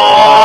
Oh!